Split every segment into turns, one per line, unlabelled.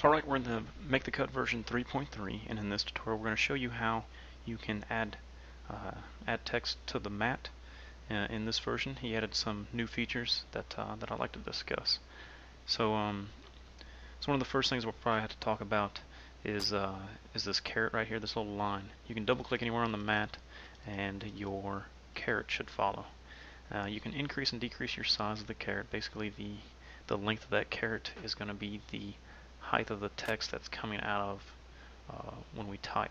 So alright, we're in the Make the Cut version 3.3 and in this tutorial we're going to show you how you can add uh, add text to the mat. Uh, in this version he added some new features that uh, that I'd like to discuss. So um, so one of the first things we'll probably have to talk about is uh, is this caret right here, this little line. You can double click anywhere on the mat and your caret should follow. Uh, you can increase and decrease your size of the caret. Basically the the length of that caret is going to be the height of the text that's coming out of uh, when we type.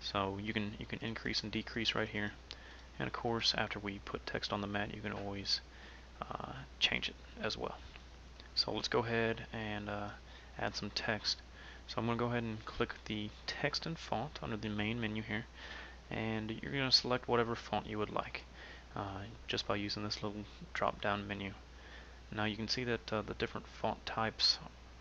So you can you can increase and decrease right here. And of course, after we put text on the mat, you can always uh, change it as well. So let's go ahead and uh, add some text. So I'm going to go ahead and click the text and font under the main menu here. And you're going to select whatever font you would like uh, just by using this little drop down menu. Now you can see that uh, the different font types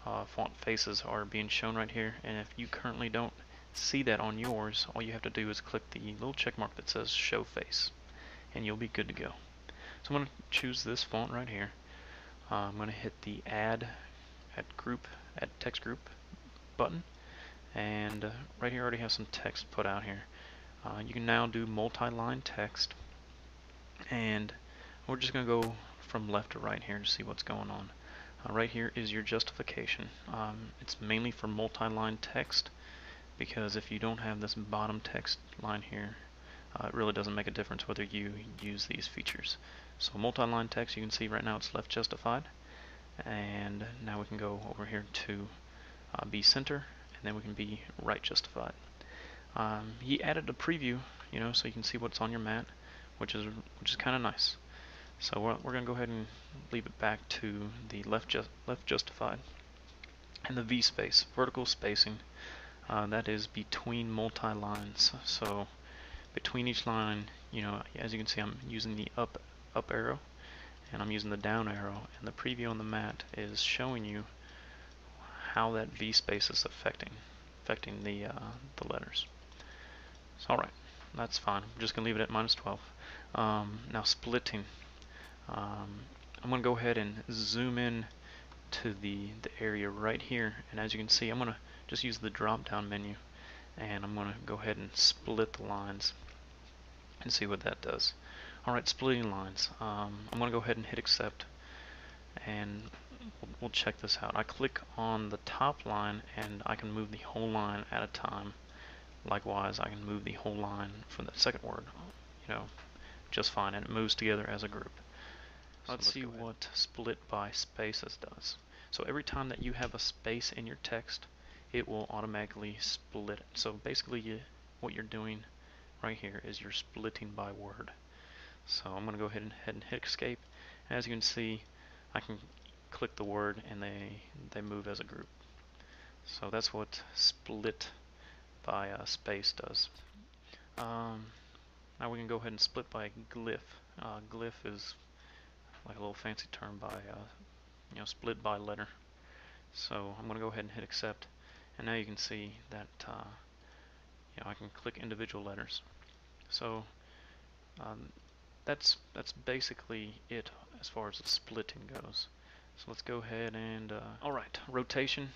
uh, font faces are being shown right here. And if you currently don't see that on yours all you have to do is click the little check mark that says show face and you'll be good to go. So I'm going to choose this font right here. Uh, I'm going to hit the add add group add text group button. And uh, right here I already have some text put out here. Uh, you can now do multi-line text. And we're just going to go from left to right here to see what's going on uh, right here is your justification. Um, it's mainly for multi-line text because if you don't have this bottom text line here, uh, it really doesn't make a difference whether you use these features. So multi-line text, you can see right now it's left justified. And now we can go over here to uh, be center, and then we can be right justified. Um, he added a preview, you know, so you can see what's on your mat, which is which is kind of nice. So we're, we're going to go ahead and leave it back to the left, ju left justified. And the V space, vertical spacing, uh, that is between multi-lines. So between each line, you know, as you can see, I'm using the up up arrow, and I'm using the down arrow, and the preview on the mat is showing you how that V space is affecting affecting the uh, the letters. So all right, that's fine. I'm just gonna leave it at minus 12. Um, now splitting. Um, I'm going to go ahead and zoom in to the, the area right here and as you can see I'm going to just use the drop down menu and I'm going to go ahead and split the lines and see what that does. Alright, splitting lines. Um, I'm going to go ahead and hit accept and we'll, we'll check this out. I click on the top line and I can move the whole line at a time. Likewise, I can move the whole line from the second word, you know, just fine and it moves together as a group. Let's, see what split by spaces does. So every time that you have a space in your text, it will automatically split it. So basically you, what you're doing right here is you're splitting by word. So I'm going to go ahead and, head and hit escape. As you can see, I can click the word and they, they move as a group. So that's what split by uh, space does. Um, now we can go ahead and split by glyph. Uh, glyph is like a little fancy term by uh, you know split by letter. So I'm gonna go ahead and hit accept. And now you can see that uh, you know I can click individual letters. So um, that's that's basically it as far as the splitting goes. So let's go ahead and uh, alright rotation.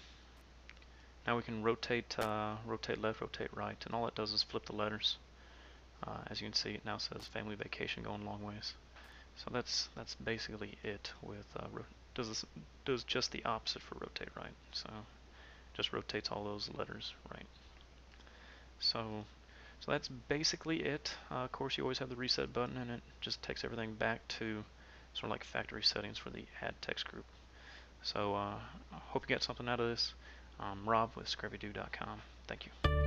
Now we can rotate uh, rotate left rotate right and all it does is flip the letters. Uh, as you can see it now says family vacation going long ways so that's that's basically it with uh, does this, does just the opposite for rotate right. So just rotates all those letters right. So so that's basically it. Uh, of course, you always have the reset button, and it just takes everything back to sort of like factory settings for the add text group. So uh, I hope you got something out of this. I'm Rob with ScrappyDew.com. Thank you.